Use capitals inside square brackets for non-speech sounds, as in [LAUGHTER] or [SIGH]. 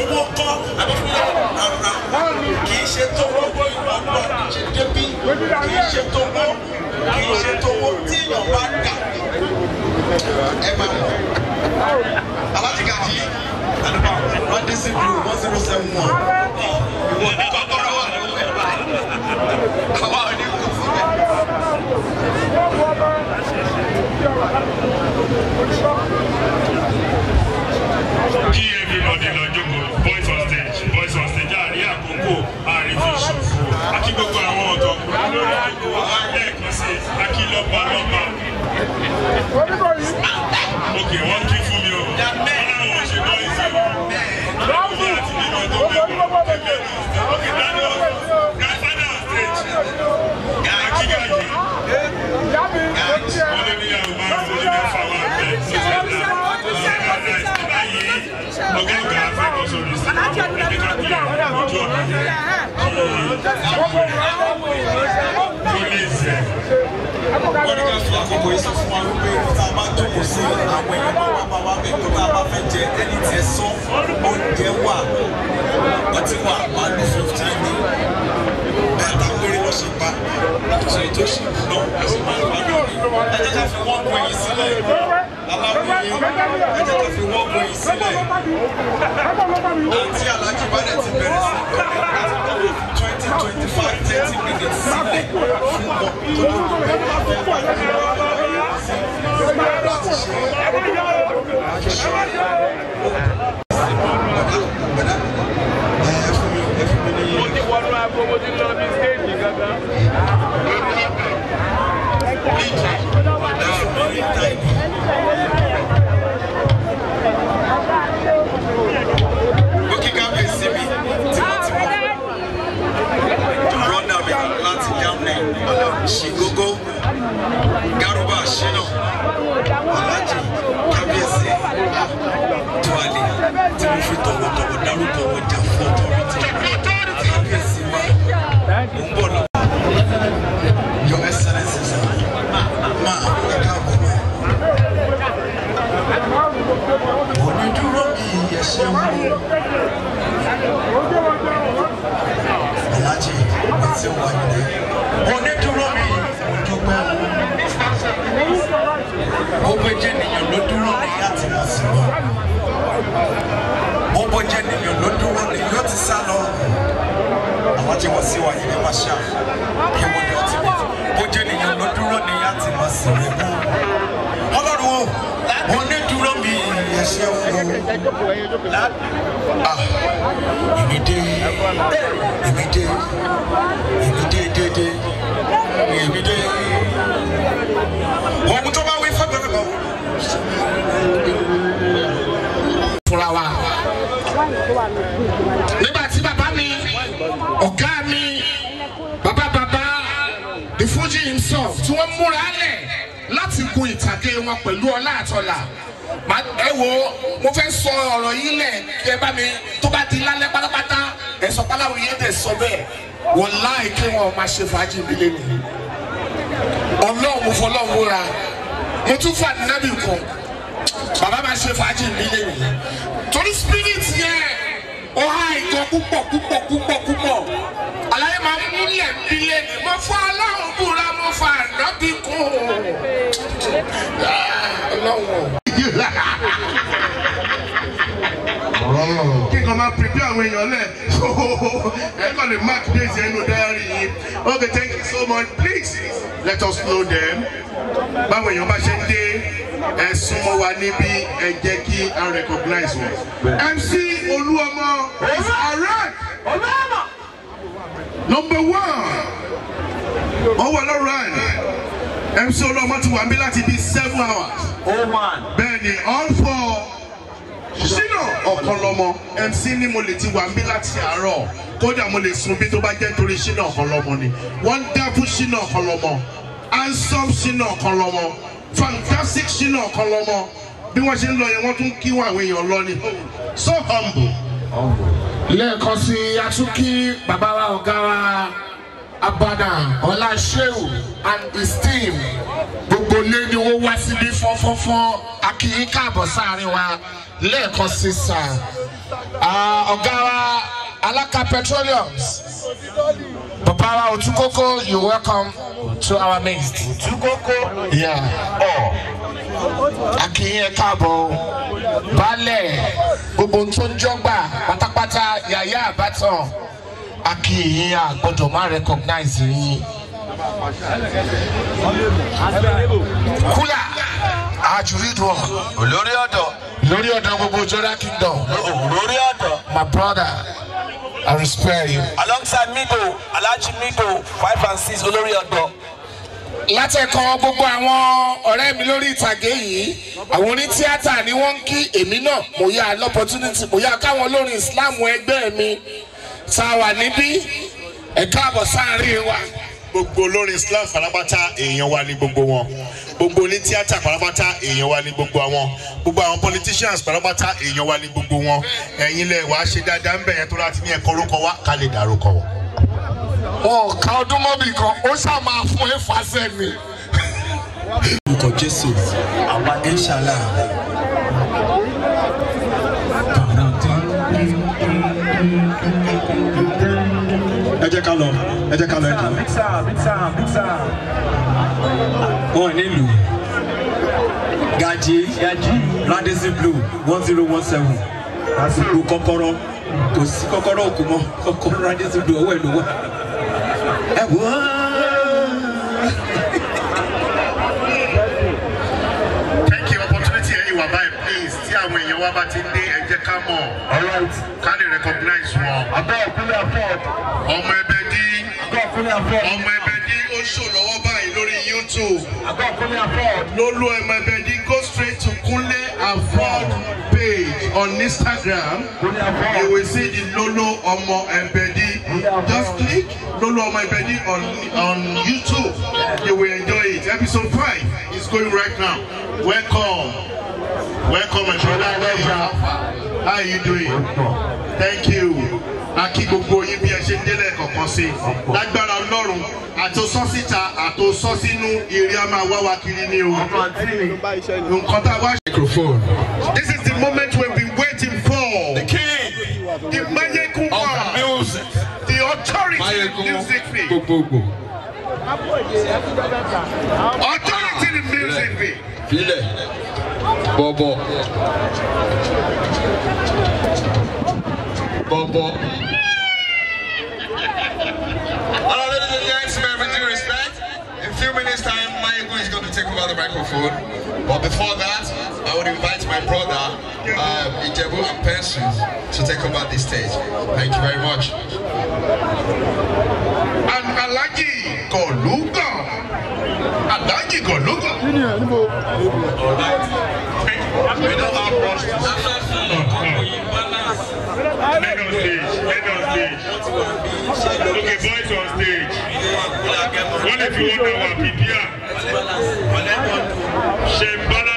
owó kọ́ rárá kì í ṣe tó wọ́n bí ọgbọ́n ṣe débí kì í ṣe tó wọ́n kì í ṣe tó wọ́n tí yóò bá dá ẹ máa mọ̀ alájìkájì wọ́n dé sí blue one zero seven one. Ìwọ ní kọ́kọ́rọ́ wà lọ́wọ́ ẹ̀ báyìí àwa ò ní kú síbẹ̀. kí òkè wọ́n kí fún mi o wọ́n láwọn ṣe bọ́ ìṣe o lọ́kùnrin àti nínú tó mẹ́wọ́ ẹgbẹ́ ní ọ̀sẹ̀ òkè dáná on stage akí gàjì wọ́n lé ní àwọn márùn-ún ní mẹ́fà wà bẹ́ẹ̀ tó ṣe dá báyìí ọ̀gá ìgbà fẹ́ bọ́ sórí sí ẹ̀jẹ̀ ká bí ojú ọ̀nà ẹ̀. Wọ́n ní ká fi àkókò yìí sọ fún wa wípé tá a àwọn èèyàn náà wà àti dẹ̀ ti bẹ̀rẹ̀ aago mo ti lọ bí stéèjì gangan. Bókí kábíyèsí mi tímọ́tímọ́. Rọ́dà mi láti Germany, Ṣìgógó, Gárúbà Ṣínà, mo ń bọ̀ lọ. Your Excellency sir, máa ẹ káàbọ̀ máa. Onídúró mi ẹ ṣeun. Alájì àti wáyé. Onídúró mi ò dúpẹ́ o. Gbogbo jẹ́ nìyẹn ló dúró ní láti mọ̀ sí wọn. Gbogbo jẹ́ nìyẹn ló dúró ní yóò ti sá lọ. Alájì wọ́n sí wáyé ní Máṣá. Kí wọ́n ní ọtí mi. Gbogbo jẹ́ nìyẹn ló dúró ní láti mọ̀ sí wọn. Ọlọ́run o, onídúró mi ẹ ṣeun o èmi dé èmi dé èmi dé dédé èmi dé ohun tó bá wí fẹ́gbẹ́rẹ́ kan. fúnra wa. Múra lẹ̀ láti gun ìtàgé wọn pẹ̀lú ọlá àtọ́là. Ẹ wo mo fẹ́ sọ ọ̀rọ̀ yìí lẹ̀ kí ẹ bá mi tó bá di lálẹ́ pátápátá ẹ sọ páláwo yẹn dẹ̀ sọ bẹ́ẹ̀. Wọ́n láì kí wọn máa ṣe fàájì ìbílẹ̀ nìyí ọlọ́run fọlọ́run ra mo tún fà nábì kan. Bàbá máa ṣe fàájì nílé mi. Torí spirit yẹn ó há ìgan púpọ̀ púpọ̀ púpọ̀ púpọ̀. Aláyé máa ń múlẹ̀ nílé mi. Mo fọ ọlọ́run ànábì kún ọlọ́run. kí n kàn máa prepare àwọn èèyàn lẹ̀. [LAUGHS] Ẹ kàn lè mark days ẹnu diary yìí. Okay thank you so much. Please let us know them báwo èèyàn bá ṣe ń dé ẹ súnmọ́ wa níbí ẹ jẹ́ kí a recognize wọn. MC Olúọmọ is around. Number one. Ó wà lọ́rùn MC Olúọmọ ti wà níbí láti bí seven hours. Bẹ́ẹ̀ ni all for ṣínà ọ̀kanlọ́mọ mc ní mo lè ti wà mí láti àárọ̀. Kódà mo lè sun bí tó bá jẹ́ torí ṣínà ọ̀kanlọ́mọ ni. Wonderful ṣínà ọ̀kanlọ́mọ handsome ṣínà ọ̀kanlọ́mọ fantastic ṣínà ọ̀kanlọ́mọ bí wọ́n ṣe ń lọ yẹn wọ́n tún kí wọn àwọn èèyàn lọ ni. So humble. lẹ́ẹ̀kan sí i a tún kí bàbá wa ọ̀gá wa abana ọláṣẹ́wò and his team. Gbogbo lé ni wọ́n wá síbí fọ́nfọ́nfọ́n akínyín káàbọ̀ sáàrin wa lẹ́ẹ̀kan sí sà ọ̀gá wa alaka petroleums. Bàbá wa otukoko you welcome to our midst. Tukoko. Yeah. akínyín ẹ káàbọ̀. Baálẹ̀ gbogbo tó ń jọ́gbà pátápátá yàyà àbátan akínyín àgbọ̀dọ̀ má recognize yín. kúlà àjùrídùn Olórí ọ̀dọ̀. lórí ọ̀dọ̀ gbogbo jọdá kingdom Olórí ọ̀dọ̀. my brother i respect you. Alongside Mido, Alhaji Mido, five and six olórí ọ̀dọ̀. látẹ̀kọ́ gbogbo àwọn ọ̀rẹ́ mi lórí ìtàgé yìí àwọn oní tíátà ni wọ́n ń kí èmi náà mo yá lọ́pọ̀túnìtì mo yá káwọn olórin islam ẹgbẹ́ mi tá a wà níbí ẹ̀ka àbọ̀ sáàrin wa. gbogbo olórin islam parapata èèyàn wa ni gbogbo wọn gbogbo oní tíátà parapata èèyàn wa ni gbogbo àwọn gbogbo àwọn politicians parapata èèyàn wa ni gbogbo wọn ẹ̀yin lẹ wàá ṣe dáadáa ń bẹ̀ yẹn tó láti ní ẹ̀kọ́ orúkọ wa ká lè dárúkọ wọn. wọn ò ka ọdún mọ́bì kan ó ṣáà máa fún ẹ fàṣẹ. Orúkọ Jésù, àwa Inshallah. Jẹ́ ká lọ ẹ jọ. wọn nílùú gaji radisson blue one zero one seven àsìkò kọ́kọ́rọ́ kò sí kọ́kọ́rọ́ òkú mọ́ kọ́kọ́rọ́ radisson blue owó ẹ̀ ló wà. ẹ wò ó. thank you opportunity ẹ̀yin wà báyìí please tí àwọn èèyàn wa bá ti dé ẹ jẹ́ ká mọ̀ ká lè recognize wọn. ọmọ ẹbẹ dí ọmọ ẹbẹ dí ó ṣò lọ́wọ́ báyìí lórí youtube. Lolo ọmọ ẹbẹ dí go straight to kunle afford page on instagram. You will see the lolo ọmọ ẹbẹ dí just click lolo ọmọ ẹbẹ dí on on youtube. You will enjoy it. Episode five is going right now. Welcome. Welcome my brother how how you doing? Thank you akí gbogbo yín bí ẹ ṣe ń délẹ̀ kọ̀ọ̀kan sí lágbára ọlọ́run àtòsọ́ síta àtòsọ́ sínú ìrìn a máa wá wa kiri ní o nǹkan tá a wá. microphone. this is the moment we've been waiting for. the king the mayegun one music. the authority in music field gbogbogbò. authority in music field. filẹ̀ bọ̀bọ̀ bọ̀bọ̀. Hello, ladies and gentlemen, with due respect, in a few minutes' time, Mayegun is going to take over the microphone. But before that, I would invite my brother, um, Ijebu and Pencils, to take over the stage. Thank you very much. and alhaji gọlúgàn alhaji gọlúgàn. We don't have stage. Head on stage. Okay, boys on stage. What if you want to have a PPR? Shame balance.